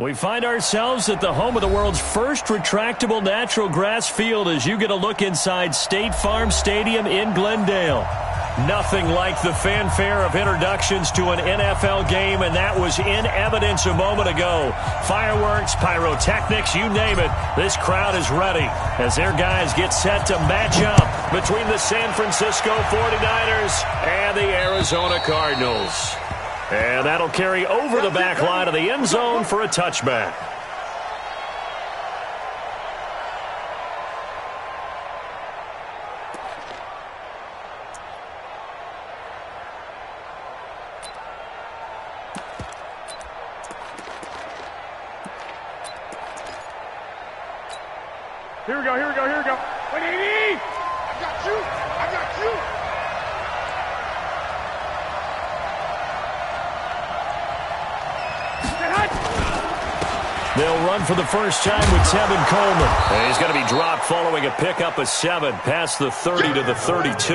We find ourselves at the home of the world's first retractable natural grass field as you get a look inside State Farm Stadium in Glendale. Nothing like the fanfare of introductions to an NFL game, and that was in evidence a moment ago. Fireworks, pyrotechnics, you name it. This crowd is ready as their guys get set to match up between the San Francisco 49ers and the Arizona Cardinals. And that'll carry over the back line of the end zone for a touchback. Here we go, here we go, here we go. 180! I got you! I got you! They'll run for the first time with Tevin Coleman. And he's going to be dropped following a pickup of seven past the 30 to the 32.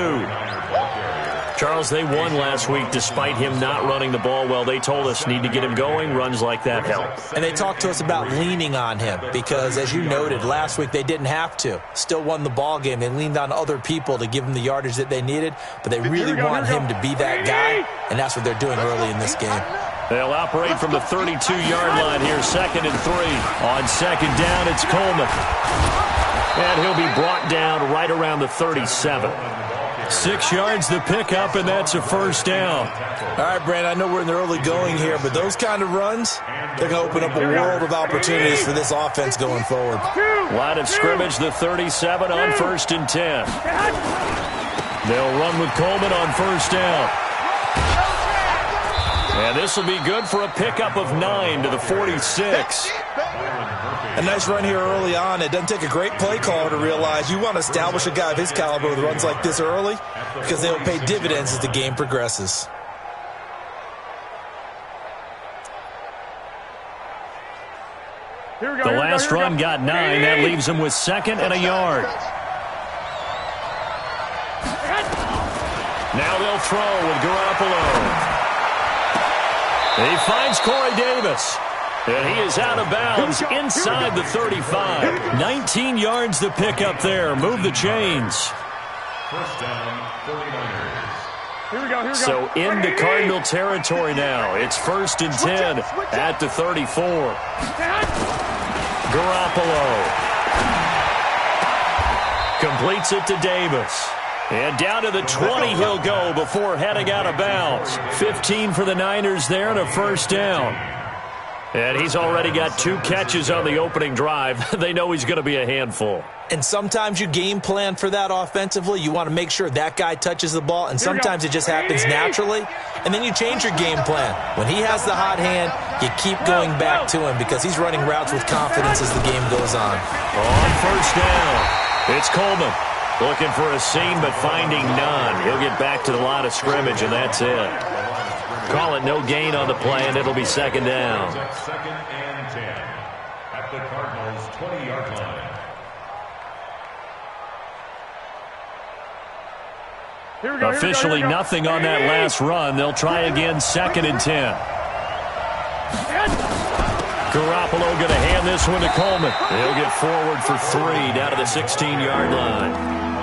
Charles, they won last week despite him not running the ball well. They told us need to get him going. Runs like that help. And they talked to us about leaning on him because, as you noted, last week they didn't have to. Still won the ball game. They leaned on other people to give him the yardage that they needed, but they really want him to be that guy, and that's what they're doing early in this game. They'll operate from the 32-yard line here, second and three. On second down, it's Coleman. And he'll be brought down right around the 37. Six yards the pickup, and that's a first down. All right, Brand, I know we're in the early going here, but those kind of runs, they're going to open up a world of opportunities for this offense going forward. Line of scrimmage, the 37 on first and 10. They'll run with Coleman on first down. And this will be good for a pickup of nine to the 46. A nice run here early on. It doesn't take a great play caller to realize you want to establish a guy of his caliber with runs like this early because they'll pay dividends as the game progresses. the last run got nine. That leaves him with second and a yard. Now they'll throw with Garoppolo. He finds Corey Davis. And he is out of bounds inside the 35. 19 yards to pick up there. Move the chains. First down, 49ers. Here we go, here we go. So into Cardinal territory now. It's first and 10 at the 34. Garoppolo. Completes it to Davis. And down to the 20 he'll go before heading out of bounds. 15 for the Niners there and a first down. And he's already got two catches on the opening drive. they know he's going to be a handful. And sometimes you game plan for that offensively. You want to make sure that guy touches the ball, and sometimes it just happens naturally. And then you change your game plan. When he has the hot hand, you keep going back to him because he's running routes with confidence as the game goes on. On first down, it's Coleman. Looking for a seam, but finding none. He'll get back to the line of scrimmage, and that's it. Call it no gain on the play, and it'll be second down. Second and 10 at the Cardinals' 20-yard line. Go, go, Officially here we go. nothing on that last run. They'll try again second and 10. Garoppolo going to hand this one to Coleman. He'll get forward for three down to the 16-yard line.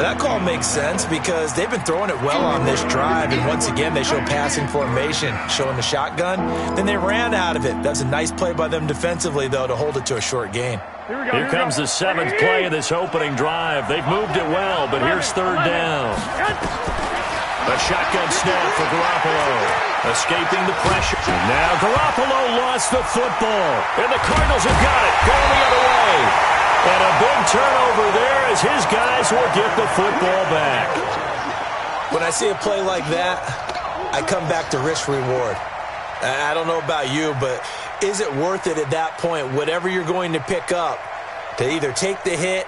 But that call makes sense because they've been throwing it well on this drive, and once again they show passing formation, showing the shotgun. Then they ran out of it. That's a nice play by them defensively, though, to hold it to a short gain. Here go. Here we comes go. the seventh play of this opening drive. They've moved it well, but here's third down. A shotgun snap for Garoppolo. Escaping the pressure. Now Garoppolo lost the football. And the Cardinals have got it. Going the other way. And a big turnover there as his guys will get the football back. When I see a play like that, I come back to risk reward. I don't know about you, but is it worth it at that point, whatever you're going to pick up, to either take the hit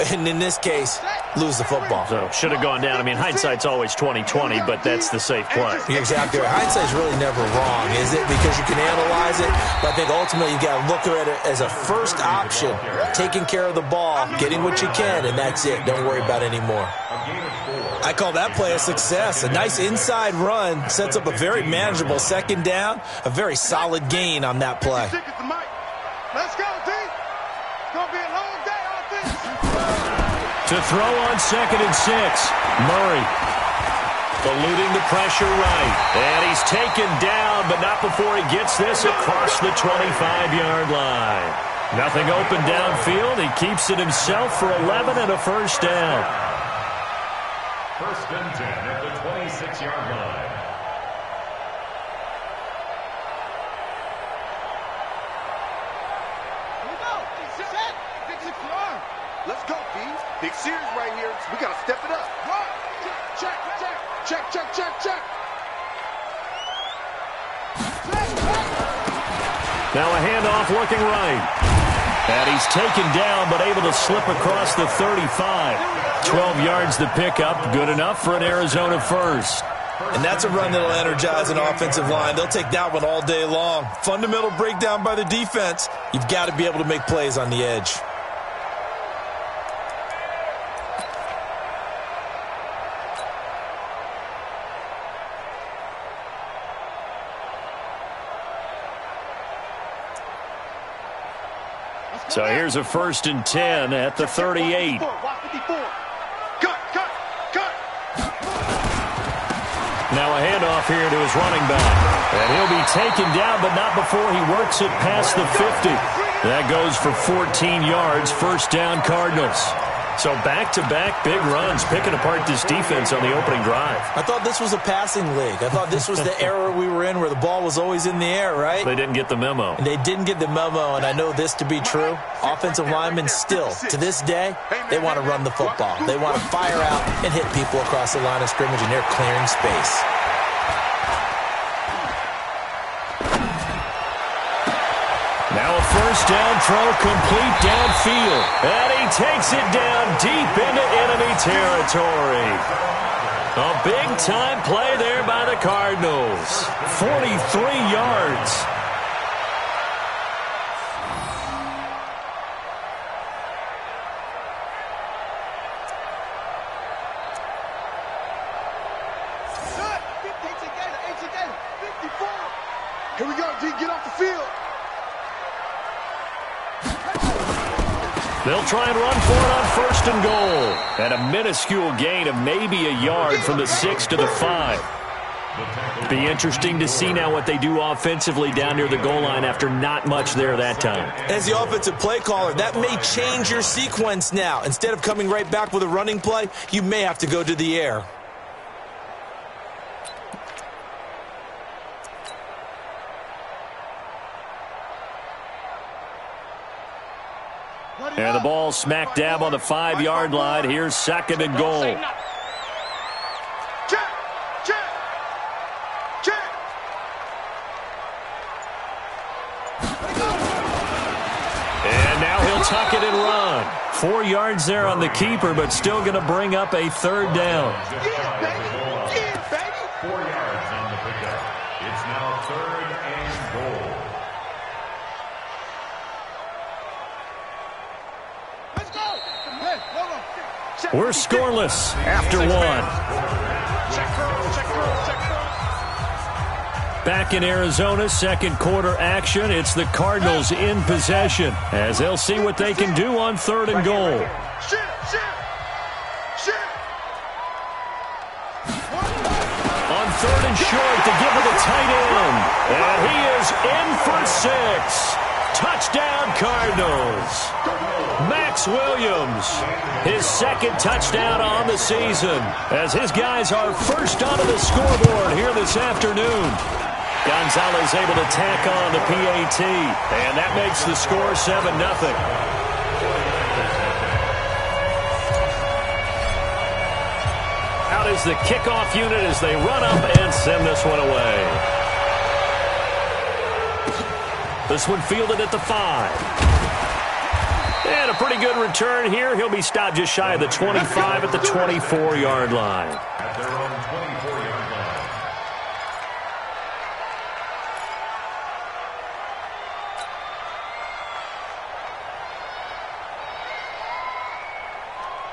and in this case, lose the football? So should have gone down. I mean, hindsight's always 20-20, but that's the safe play. Exactly right. Hindsight's really never wrong, is it? Because you can analyze it, but I think ultimately you got to look at it as a first option, taking care of the ball, getting what you can, and that's it. Don't worry about it anymore. A gain of four. I call that play a success. A nice inside run sets up a very manageable second down, a very solid gain on that play. To throw on second and six, Murray. Eluding the pressure right. And he's taken down, but not before he gets this across the 25-yard line. Nothing open downfield. He keeps it himself for 11 and a first down. First and 10 at the 26-yard line. Now a handoff looking right. And he's taken down, but able to slip across the 35. 12 yards to pick up. Good enough for an Arizona first. And that's a run that'll energize an offensive line. They'll take that one all day long. Fundamental breakdown by the defense. You've got to be able to make plays on the edge. So here's a first and 10 at the 38. Cut, cut, cut. Now a handoff here to his running back. And he'll be taken down, but not before he works it past the 50. That goes for 14 yards, first down Cardinals. So back-to-back big runs, picking apart this defense on the opening drive. I thought this was a passing league. I thought this was the era we were in where the ball was always in the air, right? They didn't get the memo. And they didn't get the memo, and I know this to be true. Offensive linemen still, to this day, they want to run the football. They want to fire out and hit people across the line of scrimmage, and they're clearing space. First down throw complete downfield. And he takes it down deep into enemy territory. A big-time play there by the Cardinals. 43 yards. They'll try and run for it on first and goal. And a minuscule gain of maybe a yard from the six to the five. Be interesting to see now what they do offensively down near the goal line after not much there that time. As the offensive play caller, that may change your sequence now. Instead of coming right back with a running play, you may have to go to the air. And the ball smack dab on the five-yard line. Here's second and goal. Check, check, check. And now he'll tuck it and run. Four yards there on the keeper, but still going to bring up a third down. Yeah, baby. Yeah, baby. Four yards on the pickup. It's now third and goal. Let's go. Hey, hold on. Check. We're scoreless after one. Back in Arizona, second quarter action. It's the Cardinals in possession as they'll see what they can do on third and goal. On third and short to give it a tight end. And he is in for six. Touchdown Cardinals. Maxx Williams, his second touchdown on the season as his guys are first onto the scoreboard here this afternoon. Gonzalez able to tack on the PAT, and that makes the score 7-0. Out is the kickoff unit as they run up and send this one away. This one fielded at the five. And a pretty good return here. He'll be stopped just shy of the 25 at the 24-yard line. At their own 24-yard line.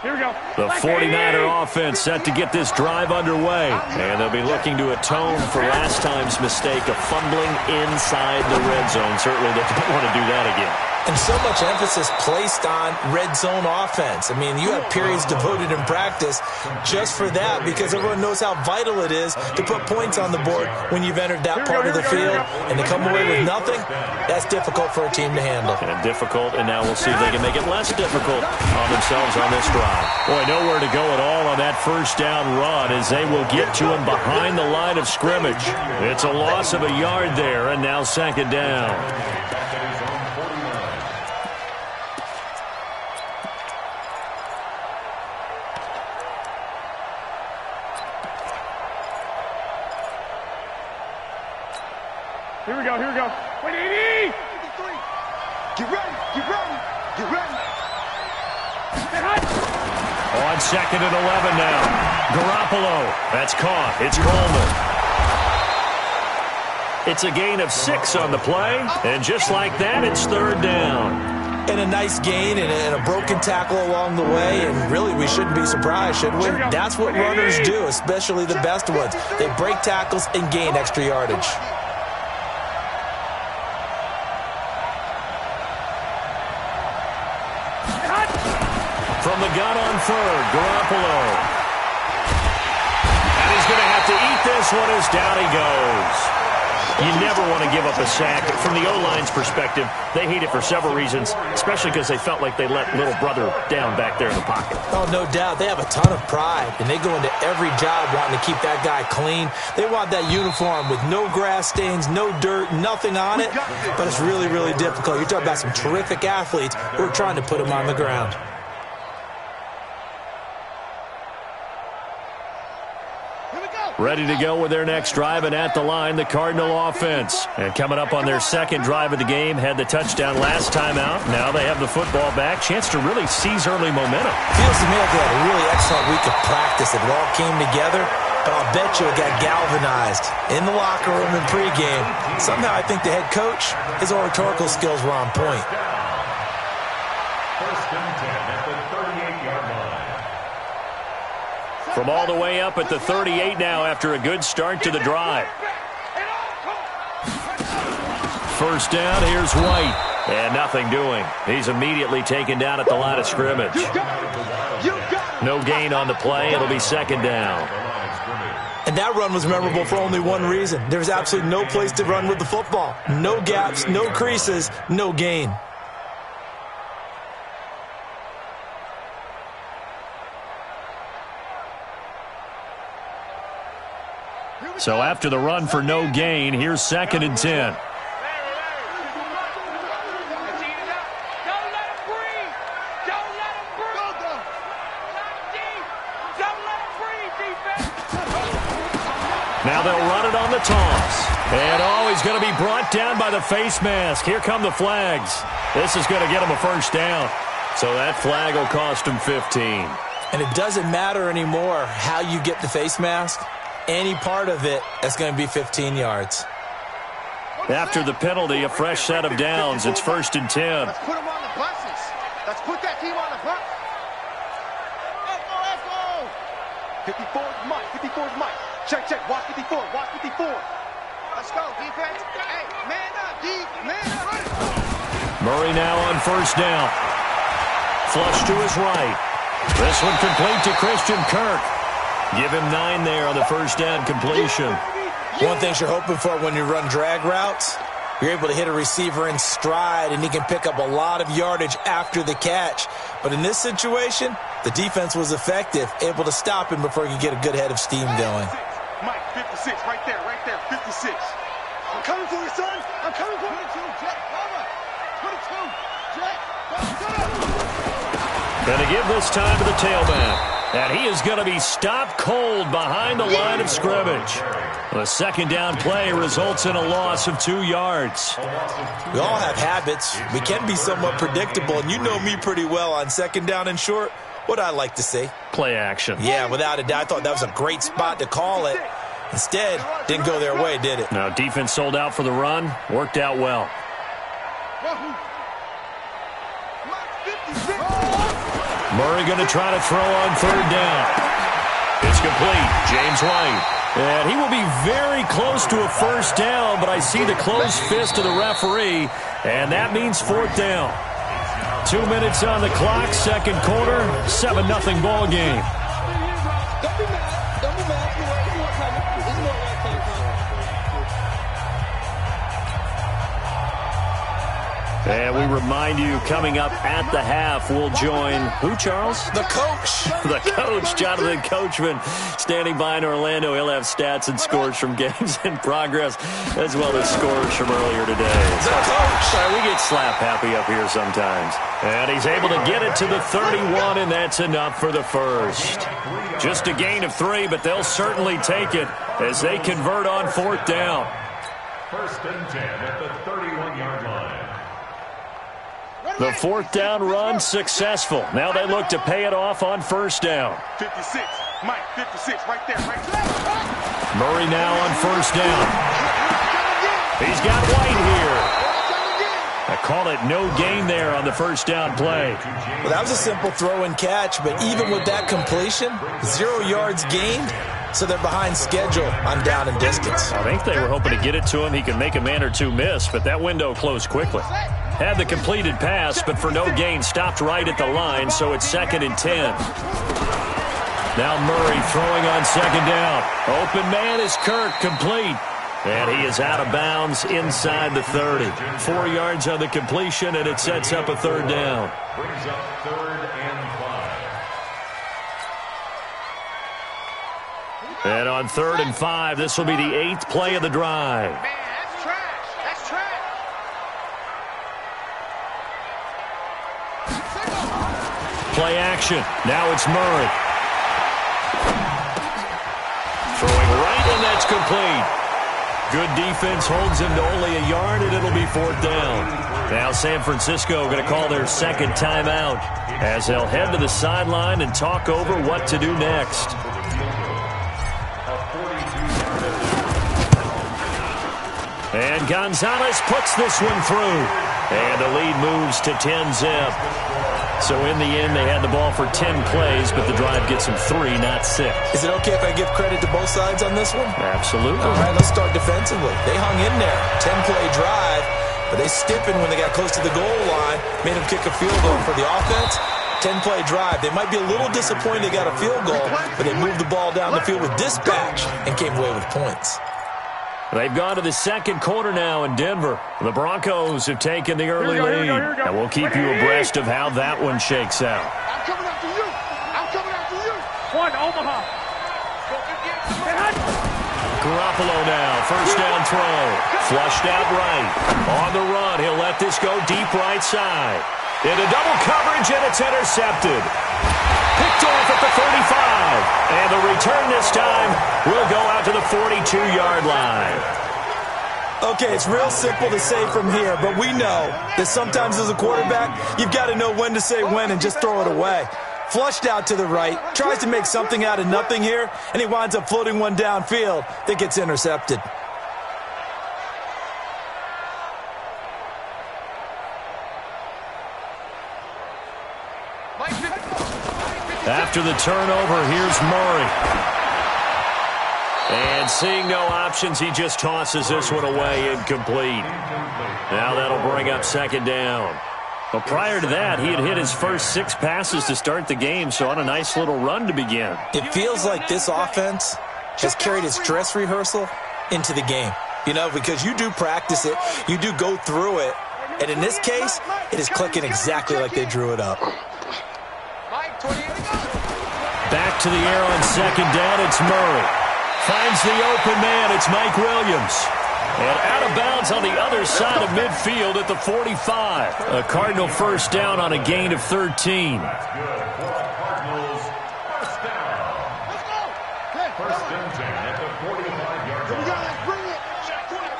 Here we go. The 49er offense set to get this drive underway. And they'll be looking to atone for last time's mistake of fumbling inside the red zone. Certainly they don't want to do that again. And so much emphasis placed on red zone offense. I mean, you have periods devoted in practice just for that because everyone knows how vital it is to put points on the board when you've entered that part of the field. And to come away with nothing, that's difficult for a team to handle. And difficult, and now we'll see if they can make it less difficult on themselves on this drive. Boy, nowhere to go at all on that first down run as they will get to him behind the line of scrimmage. It's a loss of a yard there, and now second down. Second and 11 now. Garoppolo. That's caught. It's Coleman. It's a gain of six on the play. And just like that, it's third down. And a nice gain and a, and a, broken tackle along the way. And really, we shouldn't be surprised, should we? That's what runners do, especially the best ones. They break tackles and gain extra yardage. Third, Garoppolo. And he's going to have to eat this one as down he goes. You never want to give up a sack. From the O-line's perspective, they hate it for several reasons, especially because they felt like they let little brother down back there in the pocket. Oh, no doubt. They have a ton of pride, and they go into every job wanting to keep that guy clean. They want that uniform with no grass stains, no dirt, nothing on it, but it's really, really difficult. You're talking about some terrific athletes who are trying to put him on the ground. Ready to go with their next drive and at the line, the Cardinal offense. And coming up on their second drive of the game, had the touchdown last time out. Now they have the football back. Chance to really seize early momentum. Feels to me like they had a really excellent week of practice. It all came together, but I'll bet you it got galvanized in the locker room in pregame. Somehow I think the head coach, his oratorical skills were on point. From all the way up at the 38 now after a good start to the drive. First down, here's White. And nothing doing. He's immediately taken down at the line of scrimmage. No gain on the play. It'll be second down. And that run was memorable for only one reason. There's absolutely no place to run with the football. No gaps, no creases, no gain. So after the run for no gain, here's second and 10. Now they'll run it on the toss. And oh, he's going to be brought down by the face mask. Here come the flags. This is going to get him a first down. So that flag will cost him 15. And it doesn't matter anymore how you get the face mask any part of it, that's going to be 15 yards. After the penalty, a fresh set of downs. It's first and 10. Let's put them on the buses. Let's put that team on the bus. Let's go, let's go. 54 is Mike. 54 is Mike. Check, check. Watch 54. Watch 54. Let's go, defense. Hey, man up, D. Man up. Murray now on first down. Flush to his right. This one complete to Christian Kirk. Give him nine there on the first down completion. One thing you're hoping for when you run drag routes, you're able to hit a receiver in stride, and he can pick up a lot of yardage after the catch. But in this situation, the defense was effective, able to stop him before he could get a good head of steam going. Mike, 56, right there, right there, 56. I'm coming for you, son. I'm coming for you. 22, Jet, cover. 22, Jet, Going to give this time to the tailback. And he is going to be stopped cold behind the line of scrimmage. The second down play results in a loss of two yards. We all have habits. We can be somewhat predictable, and you know me pretty well on second down and short. What I like to say. Play action. Yeah, without a doubt. I thought that was a great spot to call it. Instead, didn't go their way, did it? Now, defense sold out for the run. Worked out well. Murray going to try to throw on third down. It's complete. James White. And he will be very close to a first down, but I see the closed fist of the referee, and that means fourth down. Two minutes on the clock, second quarter, 7-0 ball game. And we remind you, coming up at the half, we'll join who, Charles? The coach. the coach, Jonathan Coachman, standing by in Orlando. He'll have stats and scores from games in progress, as well as scores from earlier today. The coach. Sorry, we get slap happy up here sometimes. And he's able to get it to the 31, and that's enough for the first. Just a gain of three, but they'll certainly take it as they convert on fourth down. First and 10 at the 31-yard line. The fourth down run successful. Now they look to pay it off on first down. 56. Mike, 56, right there, right there. Murray now on first down. He's got White here. I call it no gain there on the first down play. Well, that was a simple throw and catch, but even with that completion, zero yards gained, so they're behind schedule on down and distance. I think they were hoping to get it to him. He could make a man or two miss, but that window closed quickly. Had the completed pass, but for no gain, stopped right at the line, so it's second and ten. Now Murray throwing on second down. Open man is Kirk, complete. And he is out of bounds inside the 30. Four yards on the completion, and it sets up a third down. And on third and five, this will be the eighth play of the drive. Man, that's trash. That's trash. Play action. Now it's Murray. Throwing right, and that's complete. Good defense holds him to only a yard, and it'll be fourth down. Now San Francisco going to call their second timeout as they'll head to the sideline and talk over what to do next. And Gonzalez puts this one through. And the lead moves to 10 zip. So in the end, they had the ball for 10 plays, but the drive gets them three, not six. Is it okay if I give credit to both sides on this one? Absolutely. All right, let's start defensively. They hung in there. 10-play drive, but they stiffened when they got close to the goal line, made them kick a field goal for the offense. 10-play drive. They might be a little disappointed they got a field goal, but they moved the ball down the field with dispatch and came away with points. They've gone to the second quarter now in Denver. The Broncos have taken the early lead. And we'll keep you abreast of how that one shakes out. I'm coming after you. I'm coming after you. One, Omaha. Garoppolo now, first down throw. Flushed out right. On the run, he'll let this go deep right side. Into double coverage, and it's intercepted. Picked off at the 35. And the return this time will go out to the 42-yard line. Okay, it's real simple to say from here, but we know that sometimes as a quarterback, you've got to know when to say when and just throw it away. Flushed out to the right, tries to make something out of nothing here, and he winds up floating one downfield that gets intercepted. After the turnover, here's Murray. And seeing no options, he just tosses this one away incomplete. Now that'll bring up second down. But prior to that, he had hit his first six passes to start the game, so on a nice little run to begin. It feels like this offense has carried its dress rehearsal into the game. You know, because you do practice it, you do go through it, and in this case, it is clicking exactly like they drew it up. Back to the air on second down, it's Murray. Finds the open man, it's Mike Williams. And out of bounds on the other side of midfield at the 45. A Cardinal first down on a gain of 13. Cardinals, first down. Let's go. Okay, First come on. and 10 at the 45-yard Here we go. line. Let's bring it.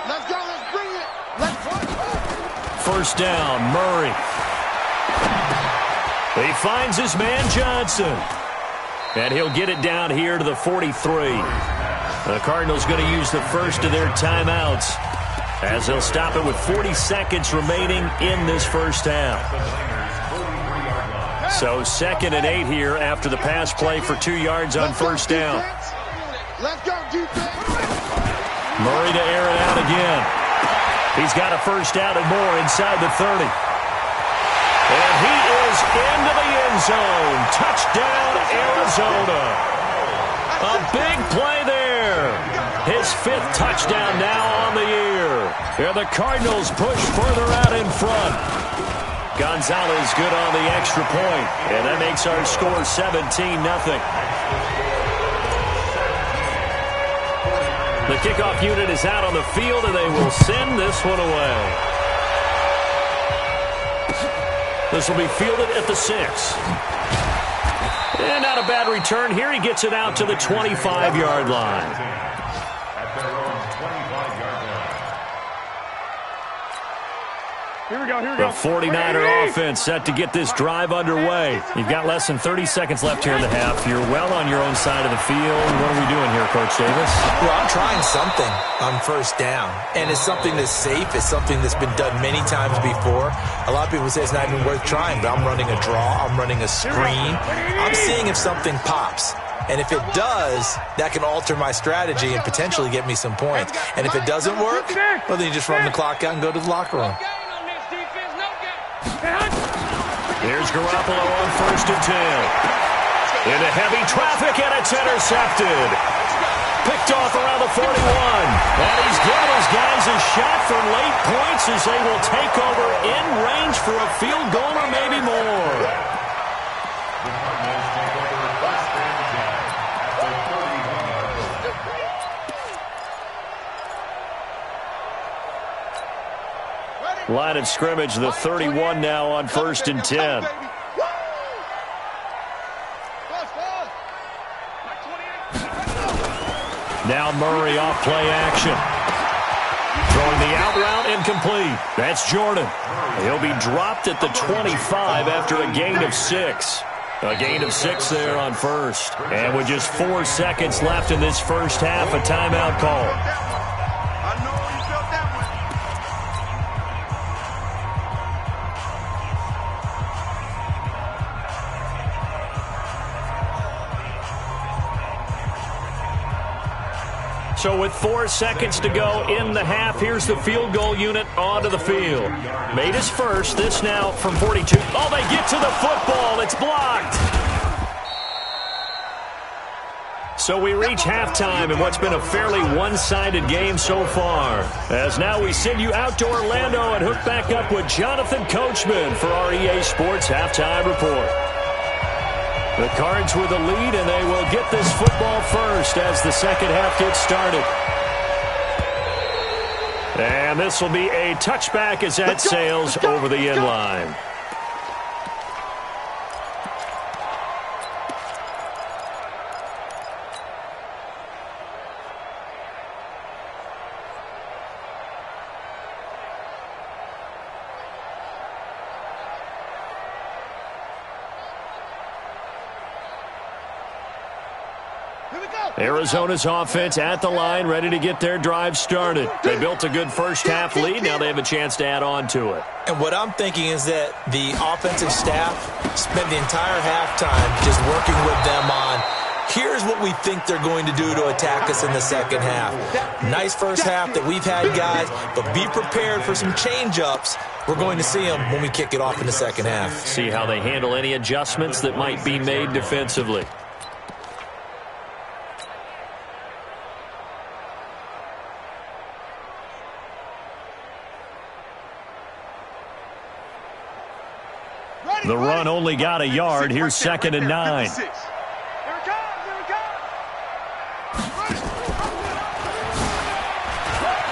Let's go. Let's bring it. Let's go. First down, Murray. He finds his man Johnson. And he'll get it down here to the 43. The Cardinals going to use the first of their timeouts as they'll stop it with 40 seconds remaining in this first half. So second and eight here after the pass play for two yards on first down. Murray to air it out again. He's got a first down and more inside the 30. And he is into the end zone. Touchdown, Arizona. A big play there. His fifth touchdown now on the year. Here the Cardinals push further out in front. Gonzalez good on the extra point, and that makes our score 17 nothing. The kickoff unit is out on the field, and they will send this one away. This will be fielded at the six. And not a bad return here. He gets it out to the 25-yard line. At their own 25-yard line. Here we go, here we The go. 49er offense set to get this drive underway. You've got less than 30 seconds left here in the half. You're well on your own side of the field. What are we doing here, Coach Davis? Well, I'm trying something on first down, and it's something that's safe. It's something that's been done many times before. A lot of people say it's not even worth trying, but I'm running a draw. I'm running a screen. I'm seeing if something pops. And if it does, that can alter my strategy and potentially get me some points. And if it doesn't work, well, then you just run the clock out and go to the locker room. Here's Garoppolo on first and 10. Into heavy traffic, and it's intercepted. Picked off around the 41. And he's giving his guys a shot for late points as they will take over in range for a field goal or maybe more. Line of scrimmage, the 31 now on first and 10. Now Murray off play action. Throwing the out route incomplete. That's Jordan. He'll be dropped at the 25 after a gain of six. A gain of six there on first. And with just four seconds left in this first half, a timeout call. So with four seconds to go in the half, here's the field goal unit onto the field. Made his first. This now from 42. Oh, they get to the football. It's blocked. So we reach halftime in what's been a fairly one-sided game so far. As now we send you out to Orlando and hook back up with Jonathan Coachman for our EA Sports Halftime Report. The Cards with the lead, and they will get this football first as the second half gets started. And this will be a touchback as that sails over the end line. Arizona's offense at the line, ready to get their drive started. They built a good first half lead. Now they have a chance to add on to it. And what I'm thinking is that the offensive staff spent the entire halftime just working with them on here's what we think they're going to do to attack us in the second half. Nice first half that we've had, guys, but be prepared for some change-ups. We're going to see them when we kick it off in the second half. See how they handle any adjustments that might be made defensively. The run only got a yard. Here's second and nine. 56. Here it comes, here it comes.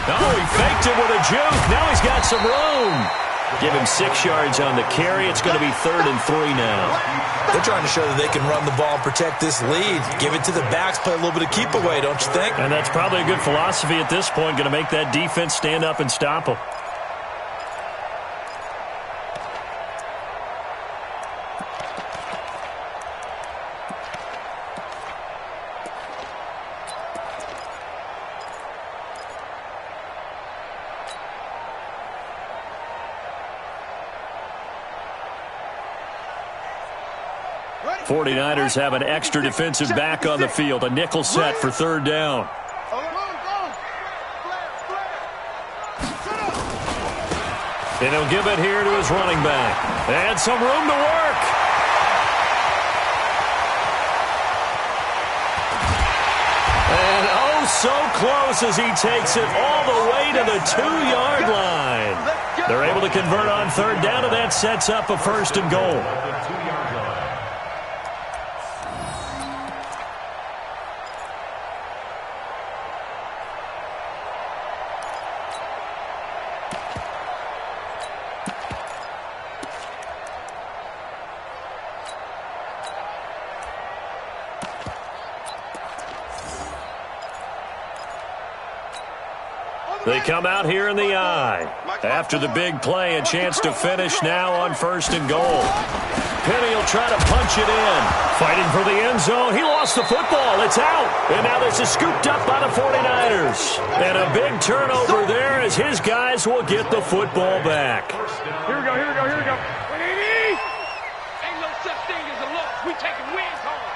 Oh, he faked it with a juke. Now he's got some room. Give him six yards on the carry. It's going to be third and three now. They're trying to show that they can run the ball and protect this lead. Give it to the backs, play a little bit of keep away, don't you think? And that's probably a good philosophy at this point. Going to make that defense stand up and stop him. 49ers have an extra defensive back on the field. A nickel set for third down. And he'll give it here to his running back. And some room to work. And oh, so close as he takes it all the way to the two-yard line. They're able to convert on third down, and that sets up a first and goal. Come out here in the eye. After the big play, a chance to finish now on first and goal. Penny will try to punch it in. Fighting for the end zone. He lost the football. It's out. And now this is scooped up by the 49ers. And a big turnover there as his guys will get the football back. Here we go, here we go, here we go. Ain't no such thing as a loss. We taking wins home.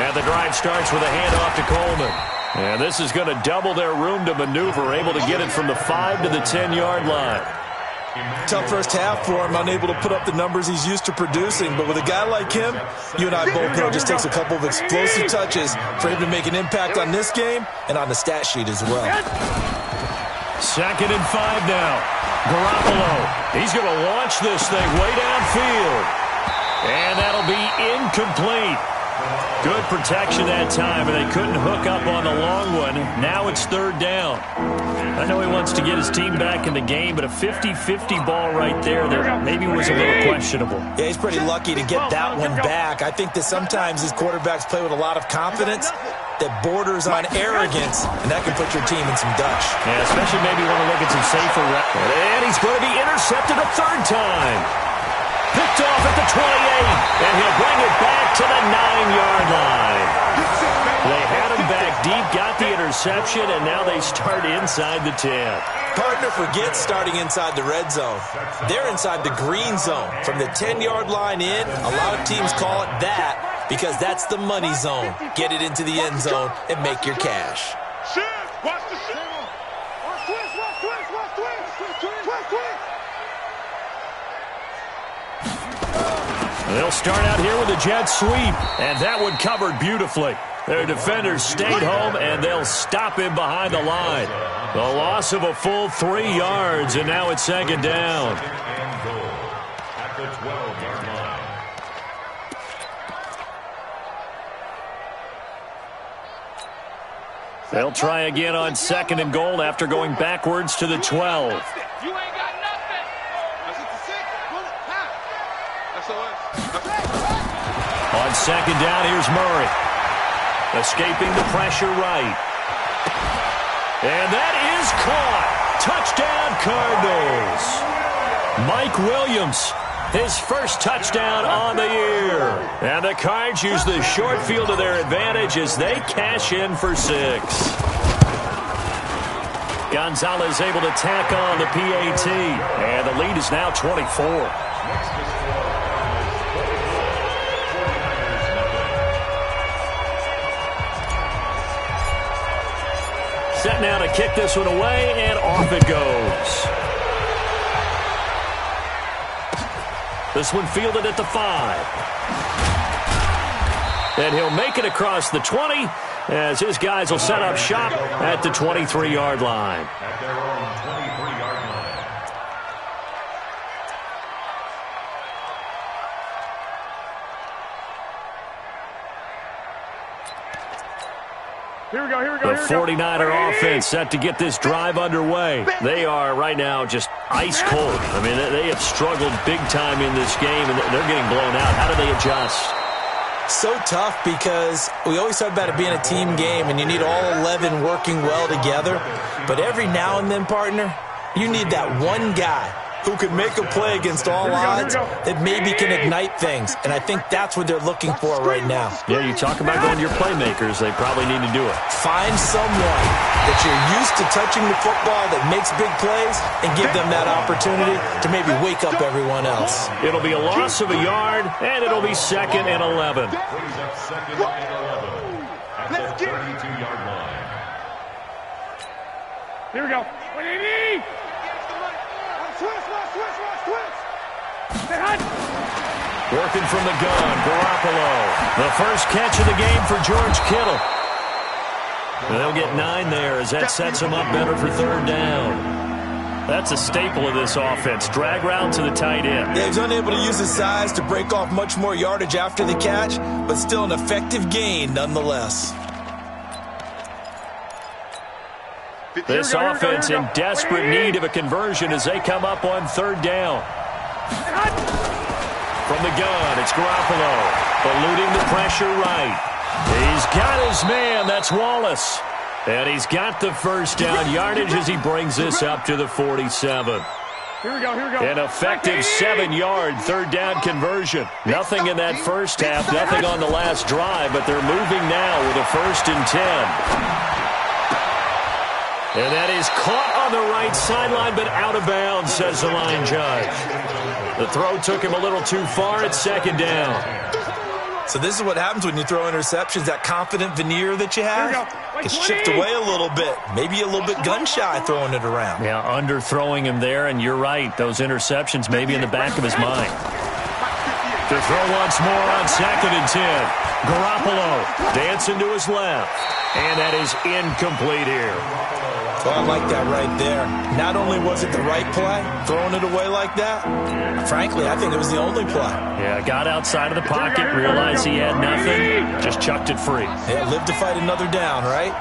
And the drive starts with a handoff to Coleman. And this is going to double their room to maneuver, able to get it from the 5 to the 10-yard line. Tough first half for him, unable to put up the numbers he's used to producing. But with a guy like him, you and I both know it just takes a couple of explosive touches for him to make an impact on this game and on the stat sheet as well. Second and five now. Garoppolo. He's going to launch this thing way downfield. And that'll be incomplete. Good protection that time, and they couldn't hook up on the long one. Now it's third down. I know he wants to get his team back in the game, but a 50-50 ball right there that maybe was a little questionable. Yeah, he's pretty lucky to get that one back. I think that sometimes these quarterbacks play with a lot of confidence that borders on arrogance, and that can put your team in some dutch. Yeah, especially maybe want to look at some safer rep. And he's going to be intercepted a third time. Picked off at the 28, and he'll bring it back to the nine-yard line. They had him back deep, got the interception, and now they start inside the 10. Partner forgets starting inside the red zone. They're inside the green zone. From the 10-yard line in, a lot of teams call it that because that's the money zone. Get it into the end zone and make your cash. They'll start out here with a jet sweep, and that one covered beautifully. Their defenders stayed home, and they'll stop him behind the line. The loss of a full three yards, and now it's second down. And goal at the 12-yard line. They'll try again on second and goal after going backwards to the 12. You ain't got nothing. That's it to six. Pull it. Pass. SOS. On second down, here's Murray. Escaping the pressure right. And that is caught. Touchdown, Cardinals. Mike Williams, his first touchdown on the year. And the Cards use the short field to their advantage as they cash in for six. Gonzalez able to tack on the PAT. And the lead is now 24. Set now to kick this one away, and off it goes. This one fielded at the five. And he'll make it across the 20 as his guys will set up shop at the 23-yard line. At their own 23-yard line. Here we go, here we go, The here we 49er offense set to get this drive underway. They are right now just ice cold. I mean, they- they have struggled big time in this game, and they're getting blown out. How do they adjust? So tough because we always talk about it being a team game and you need all 11 working well together. But every now and then, partner, you need that one guy who can make a play against all odds that maybe can ignite things. And I think that's what they're looking for right now. Yeah, you talk about going to your playmakers. They probably need to do it. Find someone that you're used to touching the football that makes big plays and give them that opportunity to maybe wake up everyone else. It'll be a loss of a yard, and it'll be second and 11. Brings up second and 11 at the 32-yard line. Here we go. Wait, Switch, watch, switch, watch, switch. Stay hot. Working from the gun, Garoppolo. The first catch of the game for George Kittle. They'll get nine there as that sets them up better for third down. That's a staple of this offense. Drag route to the tight end. Yeah, he's unable to use his size to break off much more yardage after the catch, but still an effective gain nonetheless. This Here we go, here we go, offense in desperate need of a conversion as they come up on third down. From the gun, it's Garoppolo. Eluding the pressure right. He's got his man. That's Wallace. And he's got the first down yardage as he brings this up to the 47. Here we go, here we go. An effective seven-yard third down conversion. Nothing in that first half, nothing on the last drive, but they're moving now with a first and 10. And that is caught on the right sideline, but out of bounds, says the line judge. The throw took him a little too far at second down. So this is what happens when you throw interceptions. That confident veneer that you have Here we go. Wait, gets chipped away a little bit. Maybe a little bit gun-shy throwing it around. Yeah, underthrowing him there, and you're right. Those interceptions maybe in the back of his mind. To throw once more on second and 10. Garoppolo dancing to his left. And that is incomplete here. So I like that right there. Not only was it the right play, throwing it away like that, frankly, I think it was the only play. Yeah, got outside of the pocket, realized he had nothing, just chucked it free. Yeah, live to fight another down, right?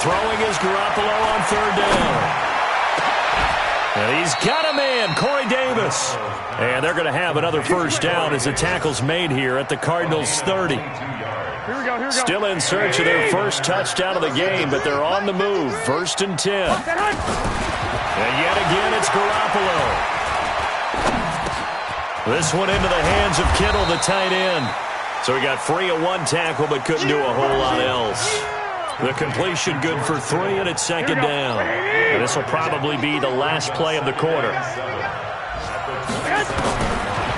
Throwing is Garoppolo on third down. And he's got a man, Corey Davis. And they're going to have another first down as the tackle's made here at the Cardinals' 30. Here we go, here we. Still in search of their first touchdown of the game, but they're on the move. First and 10. And yet again, it's Garoppolo. This one into the hands of Kittle, the tight end. So he got free of one tackle, but couldn't do a whole lot else. The completion good for three, and it's second down. And this will probably be the last play of the quarter.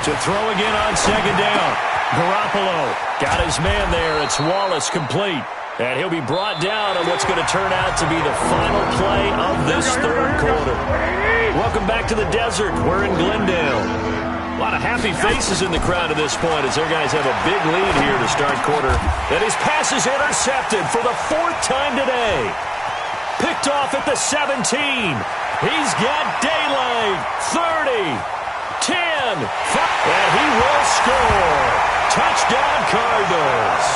To throw again on second down. Garoppolo got his man there. It's Wallace complete. And he'll be brought down on what's going to turn out to be the final play of this third quarter. Welcome back to the desert. We're in Glendale. A lot of happy faces in the crowd at this point as their guys have a big lead here to start quarter. And his pass is intercepted for the fourth time today. Picked off at the 17. He's got daylight. 30. 10. And he will score. Touchdown Cardinals.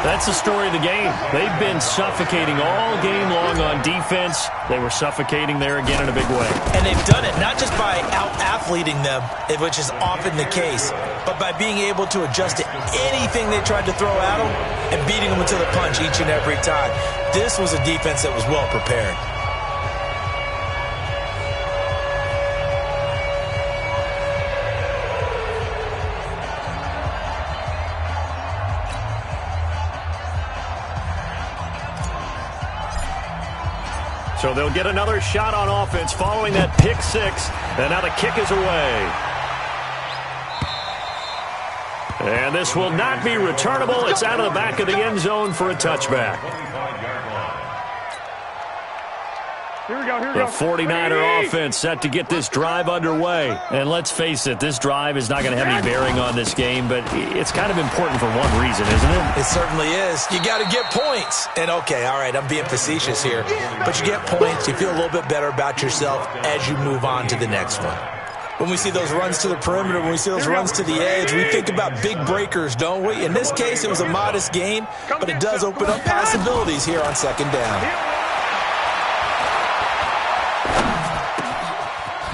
That's the story of the game. They've been suffocating all game long on defense. They were suffocating there again in a big way. And they've done it not just by out-athleting them, which is often the case, but by being able to adjust to anything they tried to throw at them and beating them to the punch each and every time. This was a defense that was well prepared. So they'll get another shot on offense following that pick six. And now the kick is away. And this will not be returnable. It's out of the back of the end zone for a touchback. Here we go, here we The 49er offense set to get this drive underway. And let's face it, this drive is not going to have any bearing on this game, but it's kind of important for one reason, isn't it? It certainly is. You got to get points. And okay, all right, I'm being facetious here. But you get points, you feel a little bit better about yourself as you move on to the next one. When we see those runs to the perimeter, when we see those runs to the edge, we think about big breakers, don't we? In this case, it was a modest game, but it does open up possibilities here on second down.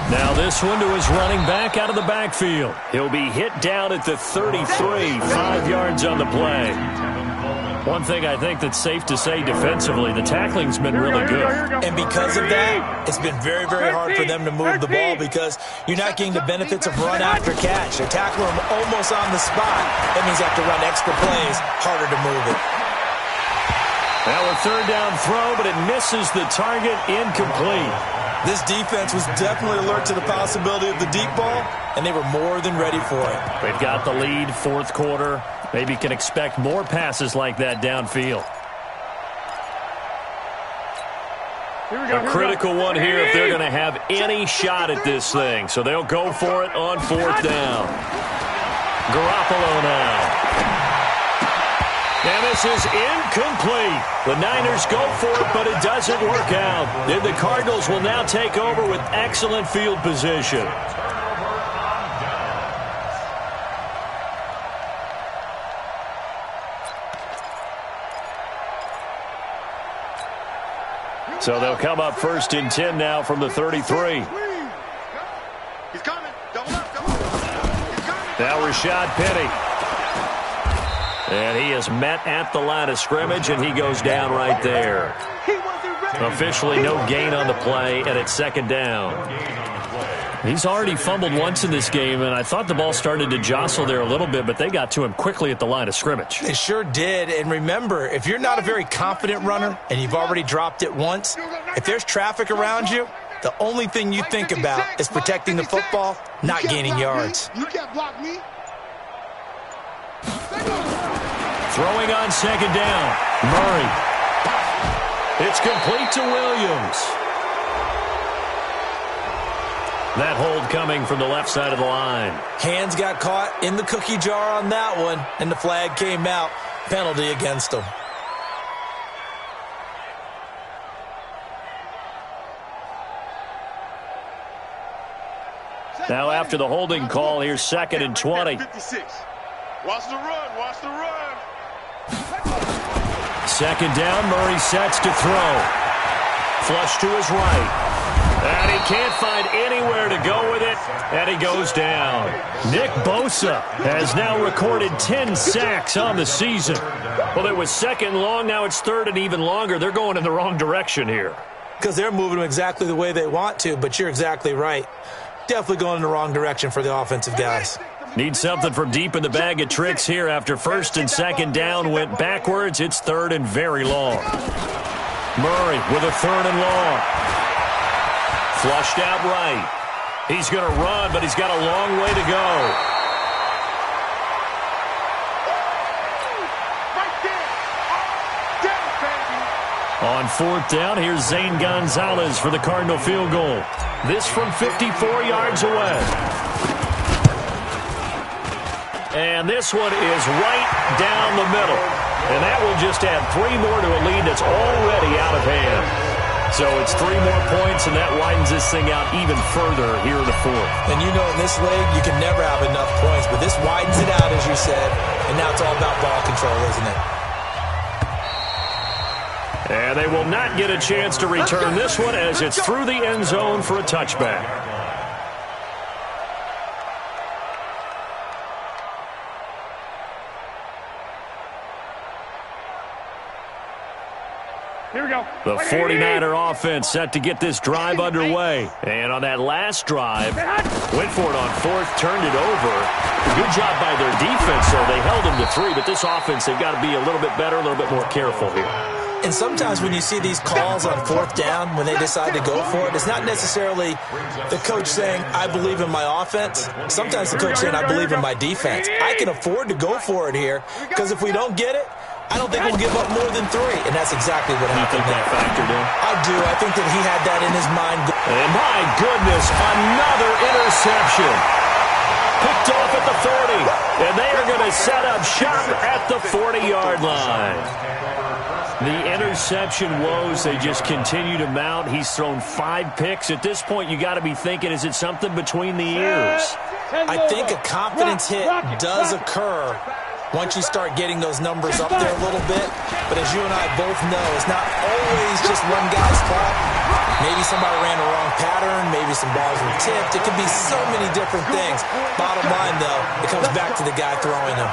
Now this one to his running back out of the backfield. He'll be hit down at the 33, five yards on the play. One thing I think that's safe to say defensively, the tackling's been really good. And because of that, it's been very, very hard for them to move the ball because you're not getting the benefits of run after catch. They're tackling them almost on the spot. That means you have to run extra plays, harder to move it. Now a third down throw, but it misses the target incomplete. This defense was definitely alert to the possibility of the deep ball, and they were more than ready for it. They've got the lead, fourth quarter. Maybe can expect more passes like that downfield. A critical one here if they're going to have any shot at this thing. So they'll go for it on fourth down. Garoppolo now. And this is incomplete. The Niners go for it, but it doesn't work out. Then the Cardinals will now take over with excellent field position. So they'll come up first and 10 now from the 33. He's coming. Double up, double up. He's coming. Now Rashad Penny. And he is met at the line of scrimmage, and he goes down right there. He wasn't ready. Officially no gain on the play, and it's second down. He's already fumbled once in this game, and I thought the ball started to jostle there a little bit, but they got to him quickly at the line of scrimmage. They sure did. And remember, if you're not a very confident runner and you've already dropped it once, if there's traffic around you, the only thing you think about is protecting the football, not gaining yards. You can't block me. Throwing on second down. Murray. It's complete to Williams. That hold coming from the left side of the line. Hands got caught in the cookie jar on that one, and the flag came out. Penalty against them. Now after the holding call, here's second and 20. 56. Watch the run. Watch the run. Second down, Murray sets to throw. Flush to his right. And he can't find anywhere to go with it, and he goes down. Nick Bosa has now recorded 10 sacks on the season. Well, it was second long, now it's third and even longer. They're going in the wrong direction here. Because they're moving them exactly the way they want to, but you're exactly right. Definitely going in the wrong direction for the offensive guys. Need something from deep in the bag of tricks here after first and second down went backwards. It's third and very long. Murray with a third and long. Flushed out right. He's going to run, but he's got a long way to go. On fourth down, here's Zane Gonzalez for the Cardinal field goal. This from 54 yards away. And this one is right down the middle. And that will just add three more to a lead that's already out of hand. So it's three more points, and that widens this thing out even further here in the fourth. And you know, in this league, you can never have enough points, but this widens it out, as you said, and now it's all about ball control, isn't it? And they will not get a chance to return this one as it's through the end zone for a touchback. Here we go. The 49er offense set to get this drive underway. And on that last drive, went for it on fourth, turned it over. Good job by their defense, so they held them to three. But this offense, they've got to be a little bit better, a little bit more careful here. And sometimes when you see these calls on fourth down, when they decide to go for it, it's not necessarily the coach saying, I believe in my offense. Sometimes the coach saying, I believe in my defense. I can afford to go for it here because if we don't get it, I don't think we'll give up more than three. And that's exactly what You happened think that there. factored in? I do. I think that he had that in his mind. And my goodness, another interception. Picked off at the 40. And they are going to set up shop at the 40-yard line. The interception woes, they just continue to mount. He's thrown five picks. At this point, you got to be thinking, is it something between the ears? I think a confidence hit does occur once you start getting those numbers up there a little bit. But as you and I both know, it's not always just one guy's fault. Maybe somebody ran a wrong pattern. Maybe some balls were tipped. It could be so many different things. Bottom line, though, it comes back to the guy throwing them.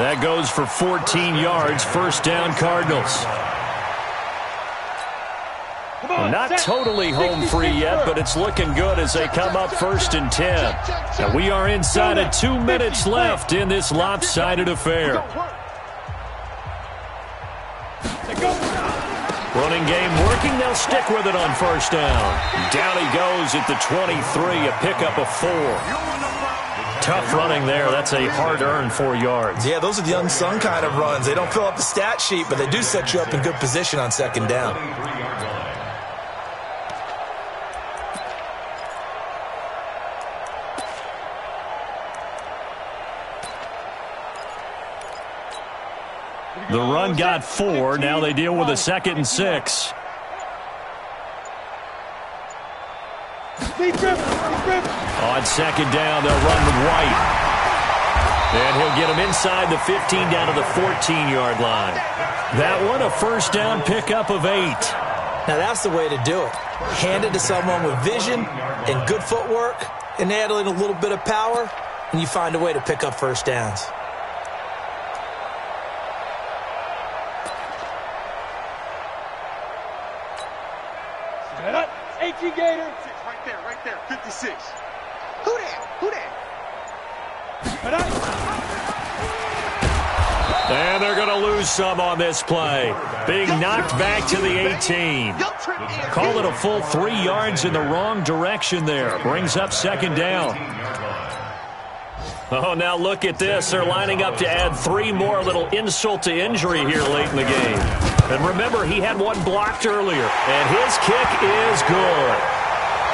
That goes for 14 yards, first down Cardinals. Not totally home free yet, but it's looking good as they come up first and 10. And we are inside of two minutes left in this lopsided affair. Running game working. They'll stick with it on first down. Down he goes at the 23, a pickup of four. Tough running there. That's a hard-earned four yards. Yeah, those are the unsung kind of runs. They don't fill up the stat sheet, but they do set you up in good position on second down. The run got four. Now they deal with a second and six. On second down, they'll run White. And he'll get him inside the 15 down to the 14-yard line. That one, a first down pickup of eight. Now that's the way to do it. Hand it to someone with vision and good footwork, and add in a little bit of power, and you find a way to pick up first downs. Gator. Right there, right there. 56. Who that? Who that? And they're going to lose some on this play. Being knocked back to the 18. Call it a full three yards in the wrong direction there. Brings up second down. Oh, now look at this. They're lining up to add three more little insult to injury here late in the game. And remember, he had one blocked earlier. And his kick is good.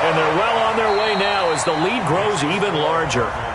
And they're well on their way now as the lead grows even larger. 37, 49ers